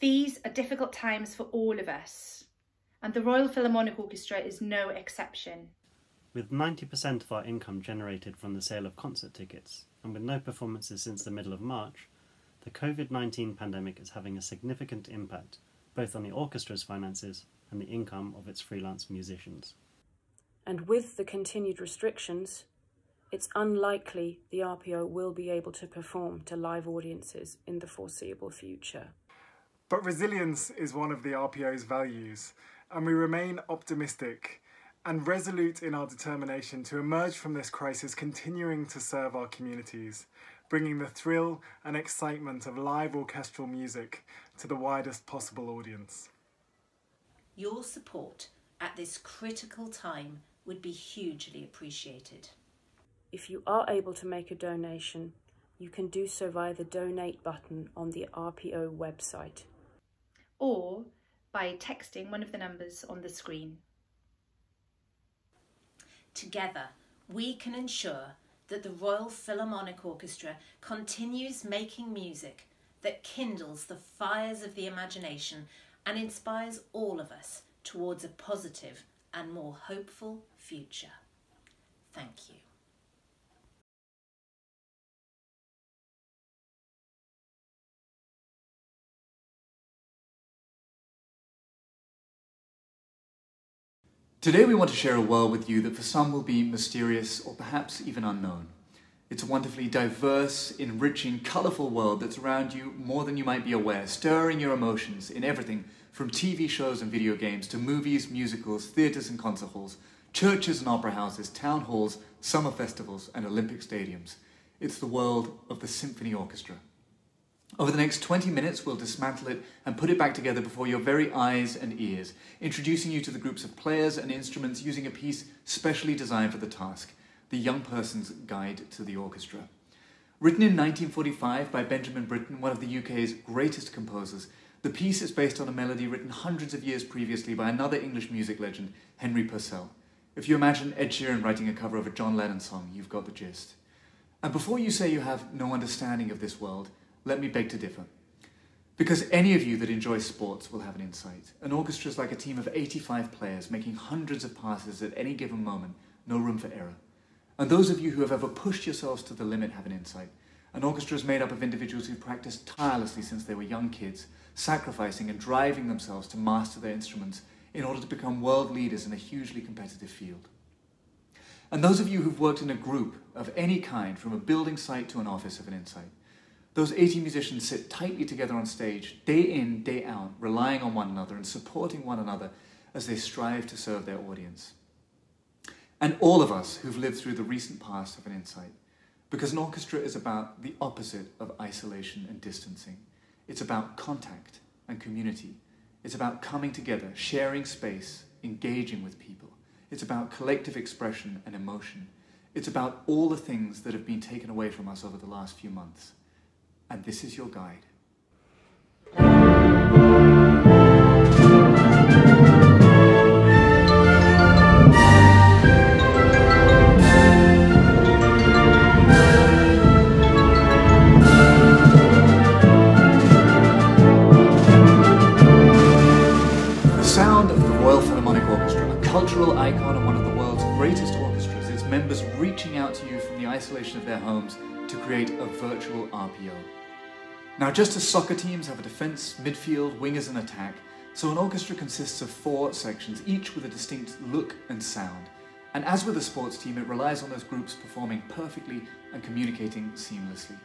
These are difficult times for all of us, and the Royal Philharmonic Orchestra is no exception. With 90% of our income generated from the sale of concert tickets, and with no performances since the middle of March, the COVID 19 pandemic is having a significant impact both on the orchestra's finances and the income of its freelance musicians. And with the continued restrictions, it's unlikely the RPO will be able to perform to live audiences in the foreseeable future. But resilience is one of the RPO's values, and we remain optimistic and resolute in our determination to emerge from this crisis continuing to serve our communities, bringing the thrill and excitement of live orchestral music to the widest possible audience. Your support at this critical time would be hugely appreciated. If you are able to make a donation, you can do so via the donate button on the RPO website. Or by texting one of the numbers on the screen. Together, we can ensure that the Royal Philharmonic Orchestra continues making music that kindles the fires of the imagination and inspires all of us towards a positive and more hopeful future. Thank you. Today we want to share a world with you that for some will be mysterious or perhaps even unknown. It's a wonderfully diverse, enriching, colourful world that's around you more than you might be aware, stirring your emotions in everything from TV shows and video games to movies, musicals, theatres and concert halls, churches and opera houses, town halls, summer festivals and Olympic stadiums. It's the world of the symphony orchestra. Over the next 20 minutes, we'll dismantle it and put it back together before your very eyes and ears, introducing you to the groups of players and instruments using a piece specially designed for the task, The Young Person's Guide to the Orchestra. Written in 1945 by Benjamin Britten, one of the UK's greatest composers, the piece is based on a melody written hundreds of years previously by another English music legend, Henry Purcell. If you imagine Ed Sheeran writing a cover of a John Lennon song, you've got the gist. And before you say you have no understanding of this world, let me beg to differ. Because any of you that enjoy sports will have an insight. An orchestra is like a team of 85 players making hundreds of passes at any given moment, no room for error. And those of you who have ever pushed yourselves to the limit have an insight. An orchestra is made up of individuals who practiced tirelessly since they were young kids, sacrificing and driving themselves to master their instruments in order to become world leaders in a hugely competitive field. And those of you who've worked in a group of any kind, from a building site to an office, have an insight. Those 80 musicians sit tightly together on stage, day in, day out, relying on one another and supporting one another as they strive to serve their audience. And all of us who've lived through the recent past have an insight, because an orchestra is about the opposite of isolation and distancing. It's about contact and community. It's about coming together, sharing space, engaging with people. It's about collective expression and emotion. It's about all the things that have been taken away from us over the last few months and this is your guide. RPO. Now, just as soccer teams have a defence, midfield, wingers, and attack, so an orchestra consists of four sections, each with a distinct look and sound. And as with a sports team, it relies on those groups performing perfectly and communicating seamlessly.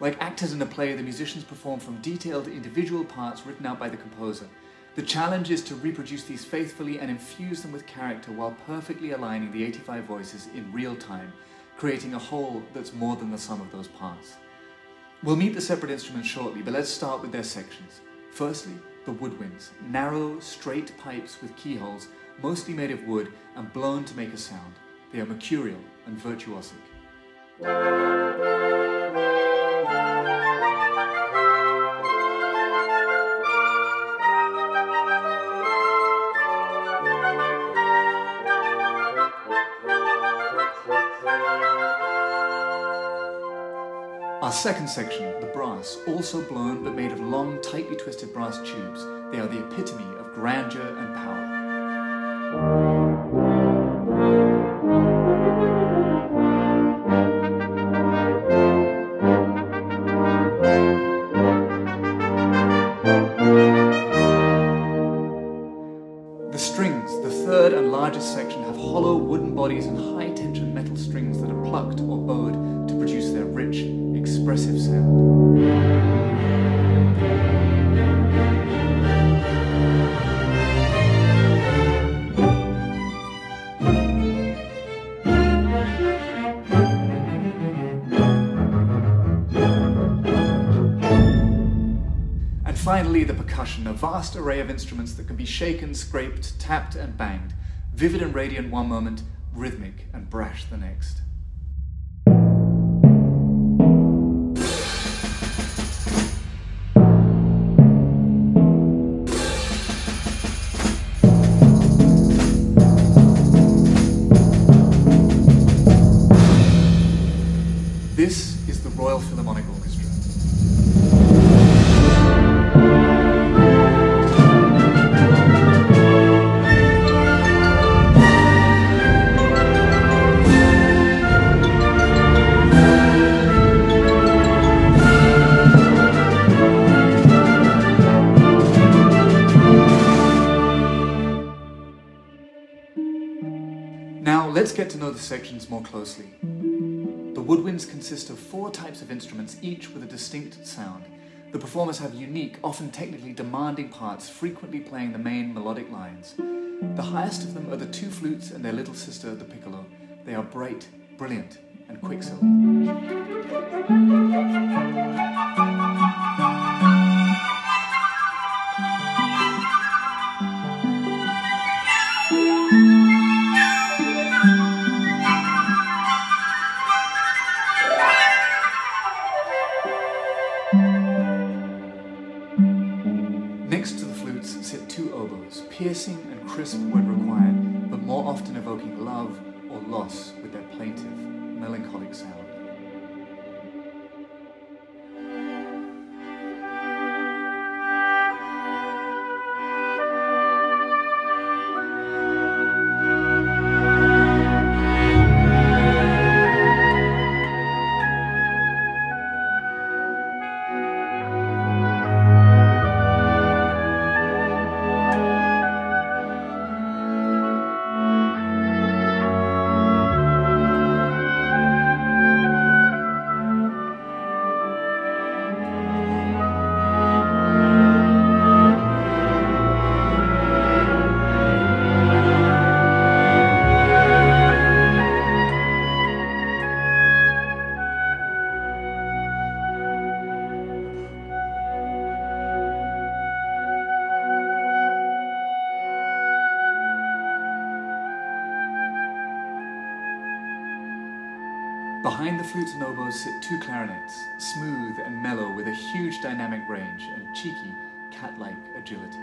Like actors in a play, the musicians perform from detailed individual parts written out by the composer. The challenge is to reproduce these faithfully and infuse them with character while perfectly aligning the 85 voices in real time, creating a whole that's more than the sum of those parts. We'll meet the separate instruments shortly, but let's start with their sections. Firstly, the woodwinds, narrow, straight pipes with keyholes, mostly made of wood and blown to make a sound. They are mercurial and virtuosic. Second section, the brass, also blown but made of long, tightly twisted brass tubes. They are the epitome of grandeur and power. Percussion, a vast array of instruments that can be shaken, scraped, tapped, and banged, vivid and radiant one moment, rhythmic and brash the next. To know the sections more closely. The woodwinds consist of four types of instruments, each with a distinct sound. The performers have unique, often technically demanding parts, frequently playing the main melodic lines. The highest of them are the two flutes and their little sister, the piccolo. They are bright, brilliant, and quicksilver. Behind the flutes and oboes sit two clarinets, smooth and mellow with a huge dynamic range and cheeky, cat-like agility.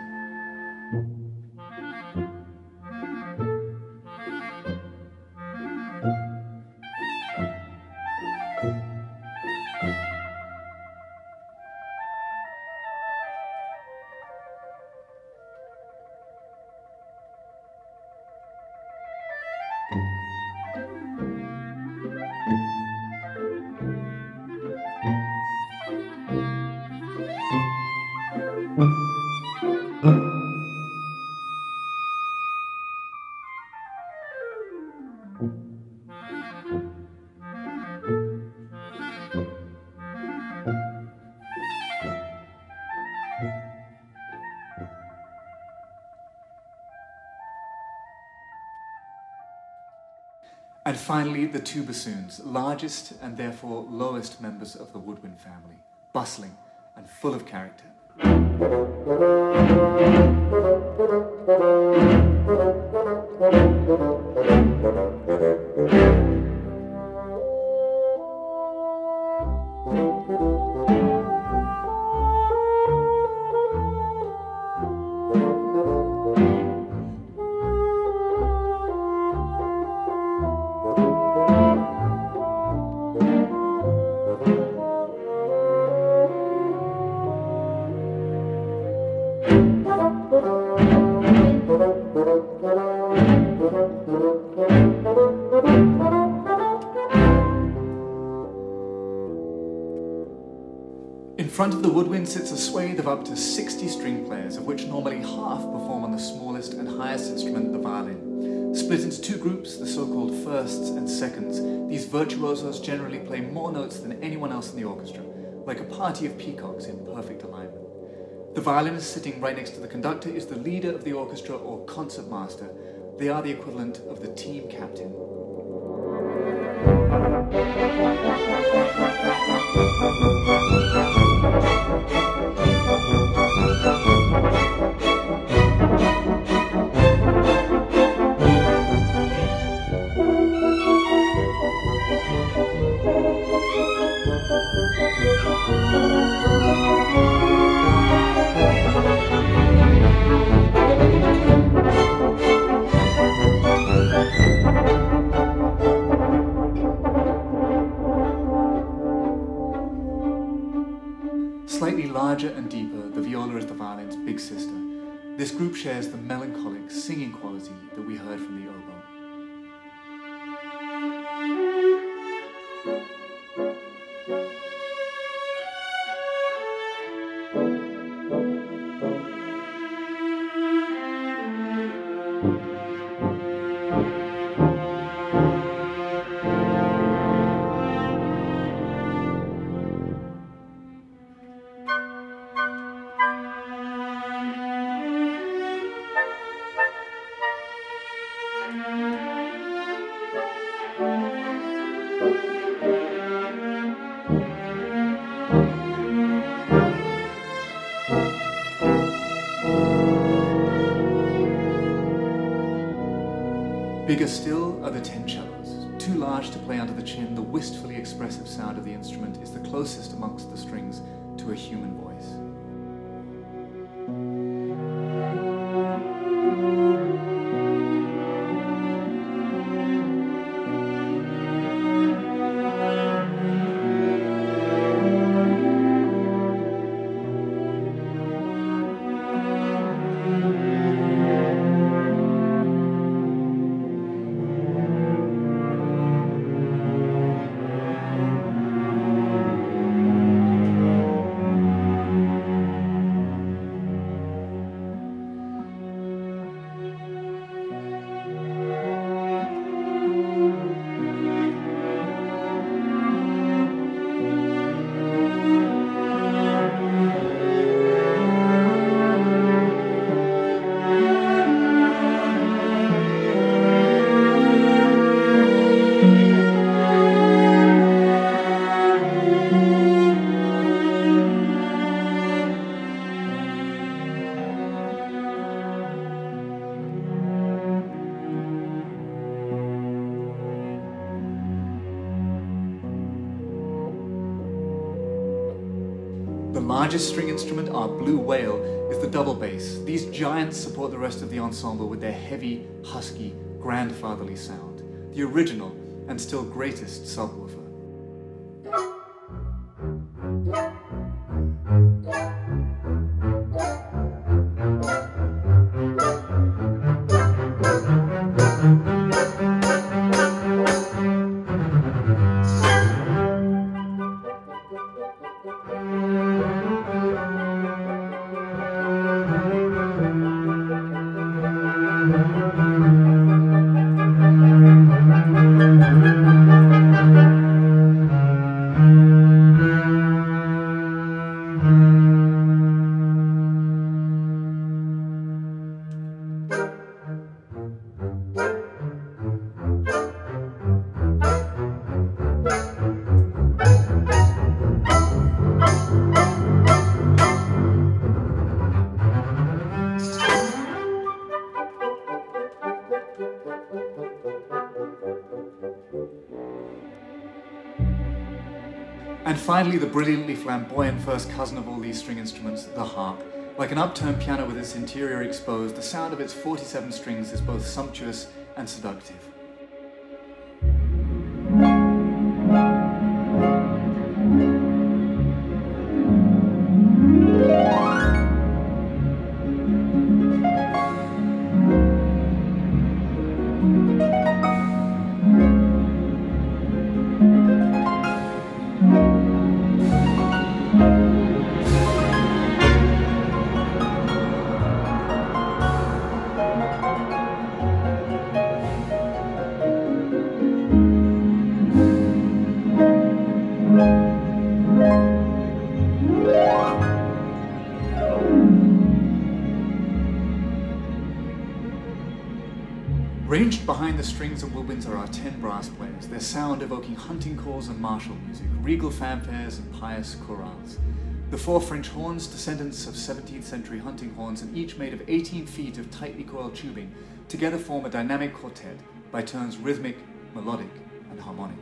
finally, the two bassoons, largest and therefore lowest members of the woodwind family, bustling and full of character. Front of the woodwind sits a swathe of up to 60 string players, of which normally half perform on the smallest and highest instrument, the violin. Split into two groups, the so-called firsts and seconds, these virtuosos generally play more notes than anyone else in the orchestra, like a party of peacocks in perfect alignment. The violinist sitting right next to the conductor is the leader of the orchestra or concertmaster. They are the equivalent of the team captain. This group shares the melancholic singing quality that we heard from the oboe. Bigger still are the ten cellos. too large to play under the chin. The wistfully expressive sound of the instrument is the closest amongst the strings to a human voice. Largest string instrument, our blue whale, is the double bass. These giants support the rest of the ensemble with their heavy, husky, grandfatherly sound, the original and still greatest subwoofer. Finally, the brilliantly flamboyant first cousin of all these string instruments, the harp. Like an upturned piano with its interior exposed, the sound of its 47 strings is both sumptuous and seductive. The strings and woodwinds are our ten brass players, their sound evoking hunting calls and martial music, regal fanfares and pious chorales. The four French horns, descendants of 17th century hunting horns and each made of 18 feet of tightly coiled tubing, together form a dynamic quartet, by turns rhythmic, melodic, and harmonic.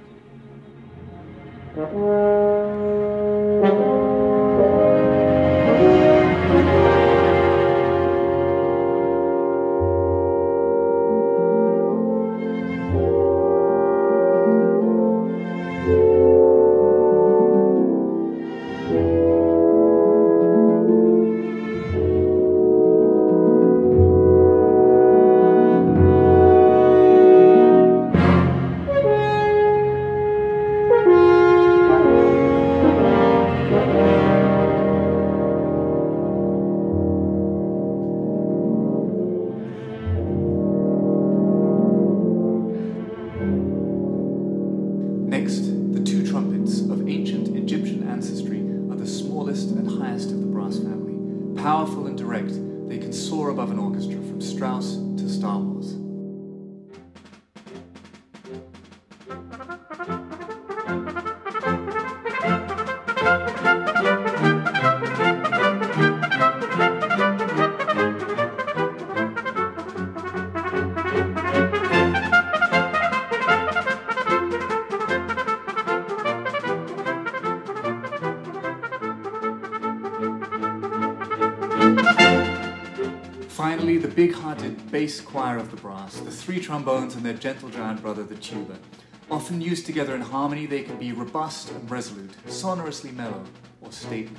Bass choir of the brass, the three trombones and their gentle giant brother, the tuba. Often used together in harmony, they can be robust and resolute, sonorously mellow, or stately.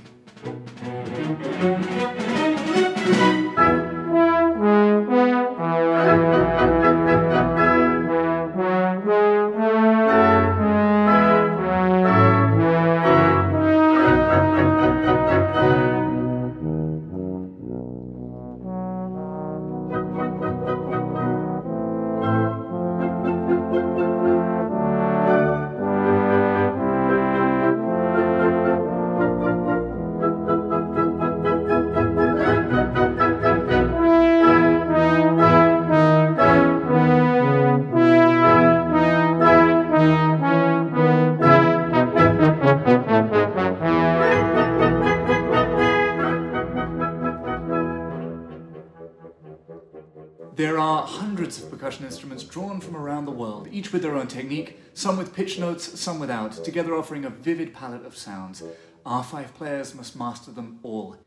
Drawn from around the world, each with their own technique, some with pitch notes, some without, together offering a vivid palette of sounds. Our five players must master them all.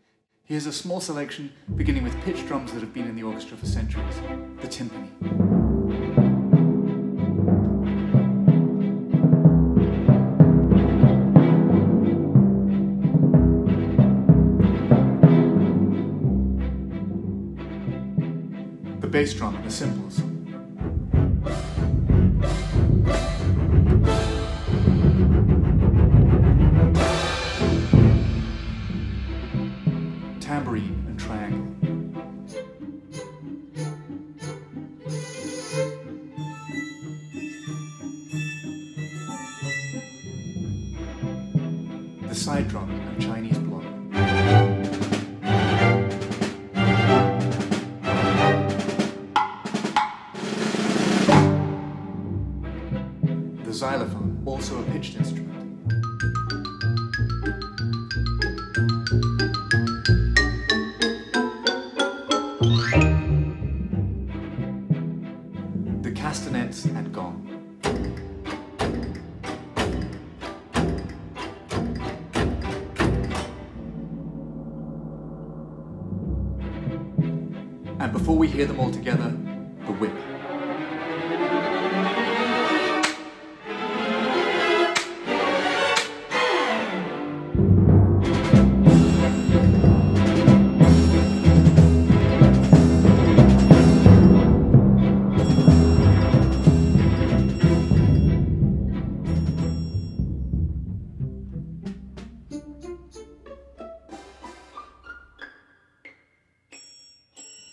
Here's a small selection, beginning with pitch drums that have been in the orchestra for centuries the timpani. The bass drum and the cymbals. The side drum and Chinese block. The xylophone, also a pitched instrument.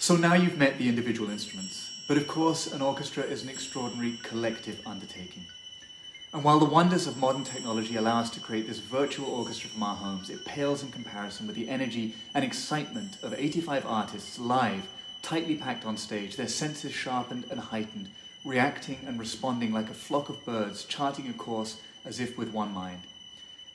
So now you've met the individual instruments, but of course an orchestra is an extraordinary collective undertaking. And while the wonders of modern technology allow us to create this virtual orchestra from our homes, it pales in comparison with the energy and excitement of 85 artists live, tightly packed on stage, their senses sharpened and heightened, reacting and responding like a flock of birds, charting a course as if with one mind.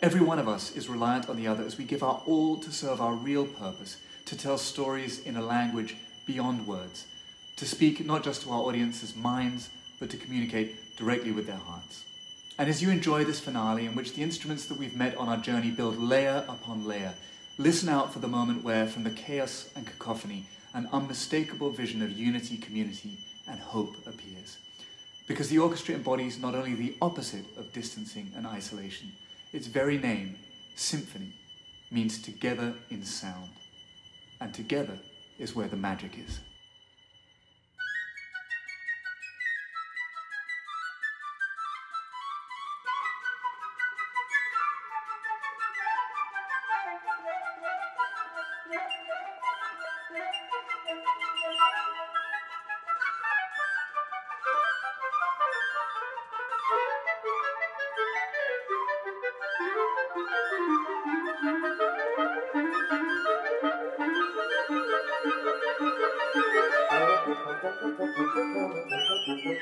Every one of us is reliant on the other as we give our all to serve our real purpose, to tell stories in a language beyond words, to speak not just to our audience's minds, but to communicate directly with their hearts. And as you enjoy this finale, in which the instruments that we've met on our journey build layer upon layer, listen out for the moment where, from the chaos and cacophony, an unmistakable vision of unity, community, and hope appears. Because the orchestra embodies not only the opposite of distancing and isolation, its very name, symphony, means together in sound. And together is where the magic is.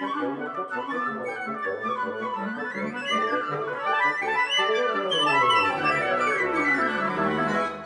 Thank you.